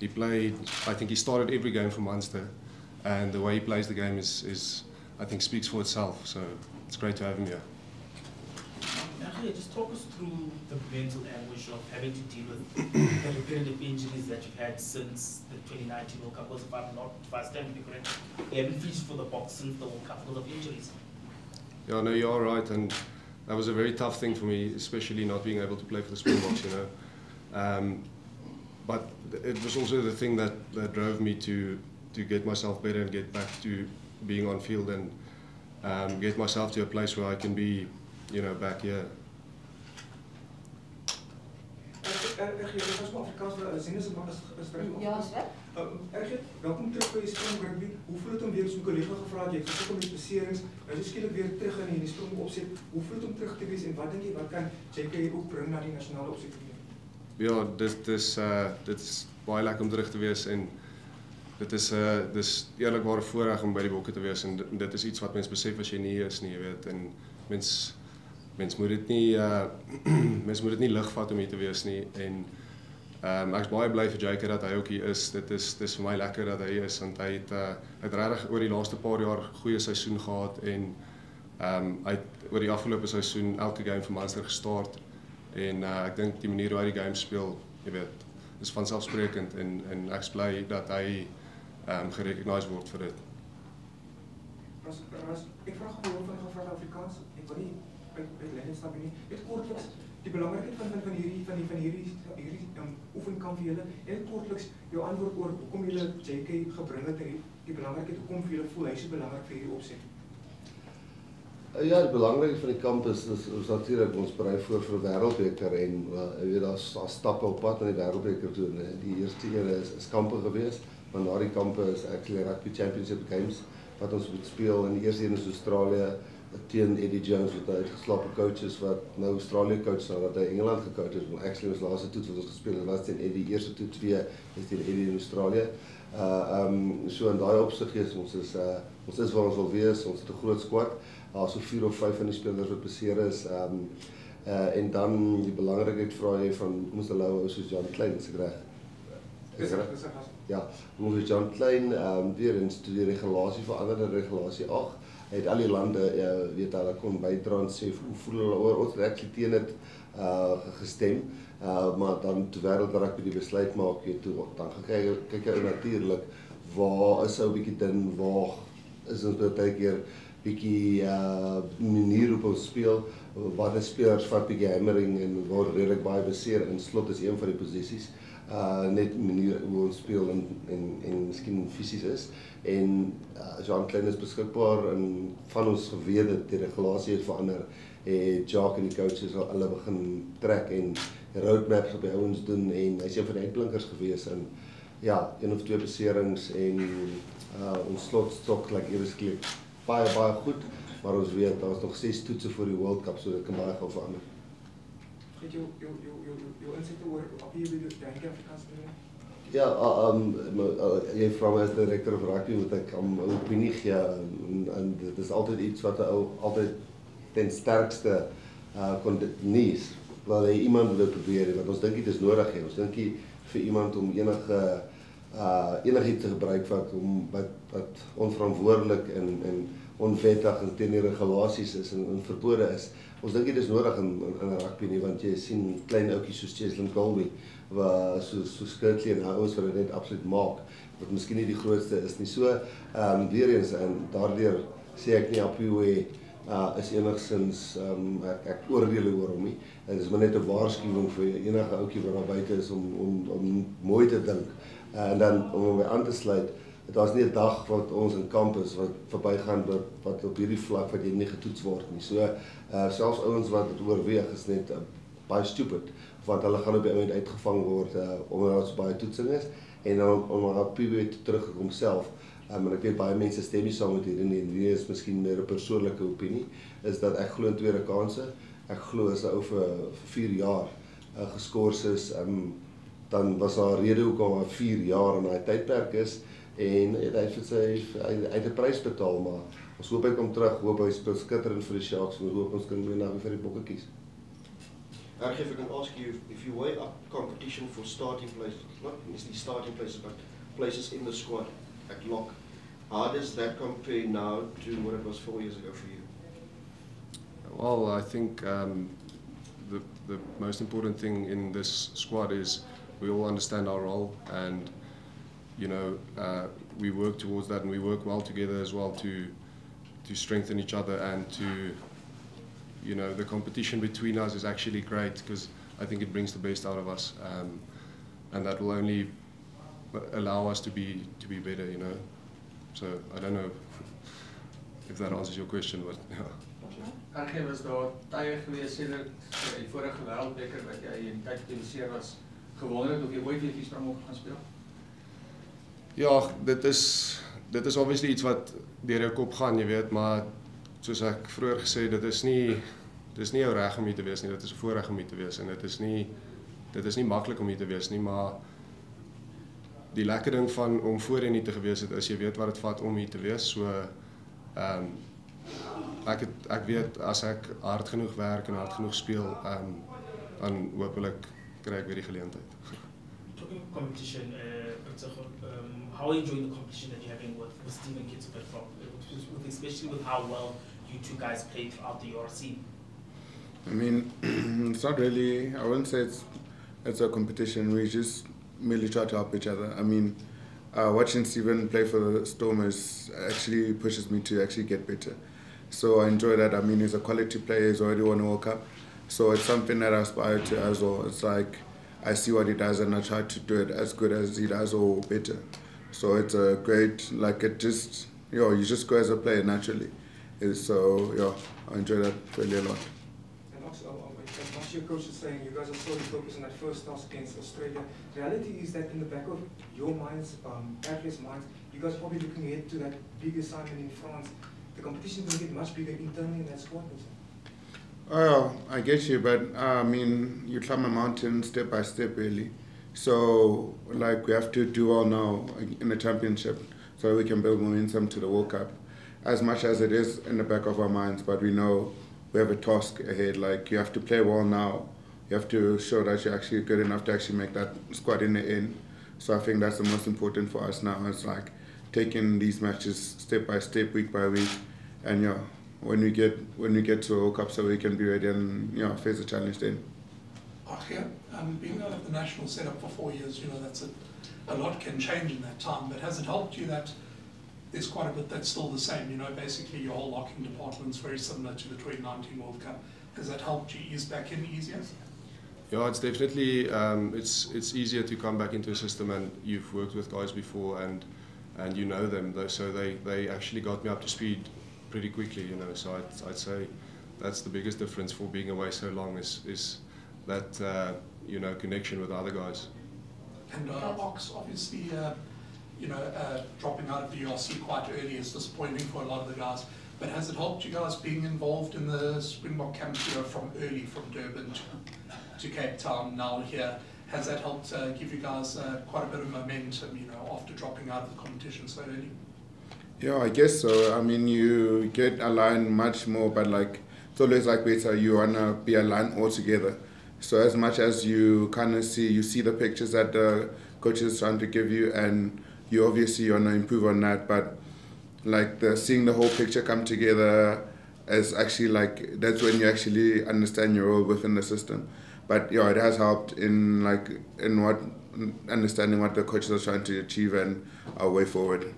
he played. I think he started every game for Munster, and the way he plays the game is is I think speaks for itself. So it's great to have him here. Actually, just talk us through the mental anguish of having to deal with the repetitive injuries that you've had since the 2019 World Cup. Because if I'm not, if I stand to be correct, you haven't featured for the box since the World Cup because of injuries. Yeah, no, you are right, and that was a very tough thing for me, especially not being able to play for the Springboks. You know, um, but it was also the thing that, that drove me to to get myself better and get back to being on field and um, get myself to a place where I can be, you know, back here. Jy. Ja, reg. Erg, welkom terug by Spring Rugby. Hoe voel dit om weer so 'n kollega gevra het jy het gesukkel met beserings, nou is skielik weer terug in hierdie Spring opset. Hoe voel dit om terug te wees en wat dink jy wat kan JK ook bring na die nasionale opset? Ja, dit dis uh dit is baie lekker om terug te wees en dit is 'n uh, dis eerlikwaar voorreg om by die bokke te wees en dit is iets wat mense besef as jy nie hier is nie, jy weet, en mense mens moet dit nie uh mens moet dit nie lig vat om hier te wees nie en ehm um, ek's baie bly vir Jake dat hy ook hier is. Dit is dis vir my lekker dat hy is want hy het uh hy het regtig oor die laaste paar jaar goeie seisoen gehad en ehm um, hy het oor die afgelope seisoen elke game vir Munster gestart en uh ek dink die manier hoe hy die game speel, jy weet, is van selfsprekend en en ek's bly dat hy ehm um, gerecognise word vir dit. As as ek vra gou van gevra Afrikaans, ek wil nie by by Lennon stap nie. Dit kortliks die belangrikheid van van hierdie van die van hierdie hierdie um, oefenkamp vir julle en kortliks jou antwoord oor hoekom julle JK gebring het en die, belangrikheid hoekom vir julle voel hy so belangrik vir hierdie opset. Ja, die belangrikheid van die kamp is is, is natuurlik ons berei voor vir wêreldbeker en uh, jy weet daar's daar stappe op pad na die wêreldbeker toe. Nee. Die eerste een is, is kampe gewees, maar na die kampe is actually rugby championship games wat ons moet speel in die eerste een is Australië teen Eddie Jones wat hy uitgeslaapte coach is wat nou Australië coach is nadat hy Engeland gecoach het. Maar actually ons laaste toets wat ons gespeel het was teen Eddie eerste toets weer is teen Eddie in Australië. Uh um so in daai opsig is ons is uh ons is waar ons wil wees. Ons het 'n groot squad. Daar so 4 of 5 van die spelers wat beseer is. Um uh en dan die belangrikheid vra jy van moes hulle ou soos Jan Klein is reg. Is reg. Ja, moes Jan Klein um weer in studie regulasie verander in regulasie 8 het al die lande uh, weet hulle kon bydra en sê hoe voel hulle oor ons reg teen dit uh gestem. Uh maar dan toe wêreld rugby die besluit maak jy toe dan kyk kyk jy natuurlik waar is ou bietjie dun waar is ons baie keer bietjie uh manier hoe ons speel wat die spelers vat bietjie hammering en word redelik baie beseer in slot is een van die posisies uh net manier hoe ons speel en en en miskien fisies is. En uh, Jean Klein is beskikbaar en van ons geweet dat die regulasie het verander het Jacques en die coaches al hulle begin trek en roadmaps op die ouens doen en hy's een van die uitblinkers gewees en ja een of twee beserings en uh ons slot stok like eweslik baie baie goed maar ons weet daar's nog 6 toetse vir die World Cup so dit kan baie gou verander het jou jou jou jou jou insette oor op hierdie video dink jy Afrikaans doen? Ja, um jy vra my as direkteur van rugby moet ek 'n um, opinie gee en, en dit is altyd iets wat 'n ou altyd ten sterkste uh kon dit nie wel jy iemand wil probeer wat ons dink dit is nodig hê. Ons dink jy vir iemand om enige uh enigiets te gebruik wat om wat wat onverantwoordelik en en onwettig en teen die regulasies is en, en verbode is. Ons dink dit is nodig in in, in rugby nie want jy sien klein ouetjies soos Cheslin Colby wat so so skirtjie en wat dit net absoluut maak wat miskien nie die grootste is nie. So ehm um, weer eens en daardeur sê ek nie op hoe uh is enigsins ehm um, ek ek oordeel oor hom nie. Dit is maar net 'n waarskuwing vir enige ouetjie wat daar buite is om om om mooi te dink. Uh, en dan om hom aan te sluit daar's nie 'n dag wat ons in kampus wat verbygaan wat wat op hierdie vlak wat jy nie getoets word nie. So uh selfs ouens wat dit oorweeg is net uh, baie stupid want hulle gaan op die oomblik uitgevang word uh omdat daar so baie toetsing is en dan om op PB terug te kom self. Um, en ek weet baie mense stem nie saam met hierdie nie. Hierdie is miskien meer 'n persoonlike opinie is dat ek glo in tweede kansse. Ek glo as 'n ou vir 4 jaar uh, geskort is, um, dan was daar 'n rede hoekom hy 4 jaar in daai tydperk is en het hy vir sy hy het 'n prys betaal maar ons hoop hy kom terug hoop hy speel skitterend vir die Sharks en hoop ons kan weer na vir die bokke kies. Archie, if I can ask you, if you weigh up competition for starting places, not necessarily starting places, but places in the squad at lock, how does that compare now to what it was four years ago for you? Well, I think um, the the most important thing in this squad is we all understand our role, and you know uh, we work towards that, and we work well together as well to to strengthen each other and to you know the competition between us is actually great because I think it brings the best out of us, um, and that will only allow us to be to be better. You know, so I don't know if that answers your question, but yeah. Argie was daar tye gewees sedert die vorige wêreldbeker wat jy in tyd geïnteresseer was gewonnen het of jy ooit weer die sprong op gaan speel? Ja, dit is dit is obviously iets wat deur jou kop gaan, jy weet, maar soos ek vroeër gesê het, dit is nie dis nie jou reg om hier te wees nie, dit is 'n voorreg om hier te wees en dit is nie dit is nie maklik om hier te wees nie, maar die lekker ding van om voorheen hier te gewees het is jy weet wat dit vat om hier te wees. So ehm um, ek het ek weet as ek hard genoeg werk en hard genoeg speel, ehm um, dan hopelik kry ek weer die geleentheid. Talking competition, uh, um, how are you enjoying the competition that you're having with, with with, especially with how well you two guys played throughout the ERC? I mean, it's not really, I wouldn't say it's, it's a competition. We just merely try to help each other. I mean, uh, watching Steven play for the Stormers actually pushes me to actually get better. So I enjoy that. I mean, he's a quality player. He's already won a World Cup. So it's something that I aspire to as well. It's like I see what he does and I try to do it as good as he does or better. So it's a great, like it just, you know, you just go as a player naturally. So, yeah, I enjoy that really a lot. And also, as your coach is saying, you guys are solely focused on that first task against Australia. Reality is that in the back of your minds, um, athletes' minds, you guys are probably looking ahead to that big assignment in France. The competition is going to get much bigger internally in that squad. Oh, I get you, but uh, I mean, you climb a mountain step by step, really. So, like, we have to do well now in the championship so we can build momentum to the World Cup. As much as it is in the back of our minds, but we know we have a task ahead. Like, you have to play well now. You have to show that you're actually good enough to actually make that squad in the end. So, I think that's the most important for us now. It's like taking these matches step by step, week by week, and yeah when we get when we get to a World Cup, so we can be ready and you know face the challenge then. Archie, um, being out of the national setup for four years, you know that's a, a lot can change in that time. But has it helped you that there's quite a bit that's still the same? You know, basically your whole locking department's very similar to the 2019 World Cup. Has that helped you ease back in easier? Yeah, it's definitely um, it's it's easier to come back into a system and you've worked with guys before and and you know them, so they they actually got me up to speed pretty quickly, you know. So I'd, I'd say that's the biggest difference for being away so long is is that uh, you know connection with other guys. And uh, Ox, obviously, uh, you know, uh, dropping out of the URC quite early is disappointing for a lot of the guys. But has it helped you guys being involved in the Springbok camp here from early, from Durban to, to Cape Town, now here? Has that helped uh, give you guys uh, quite a bit of momentum, you know, after dropping out of the competition so early? Yeah, I guess so. I mean, you get aligned much more, but like it's always like better. You wanna be aligned all together. So as much as you kind of see, you see the pictures that the coach is trying to give you, and you obviously wanna improve on that. But like the seeing the whole picture come together is actually like that's when you actually understand your role within the system. But yeah, it has helped in like in what understanding what the coaches are trying to achieve and our way forward.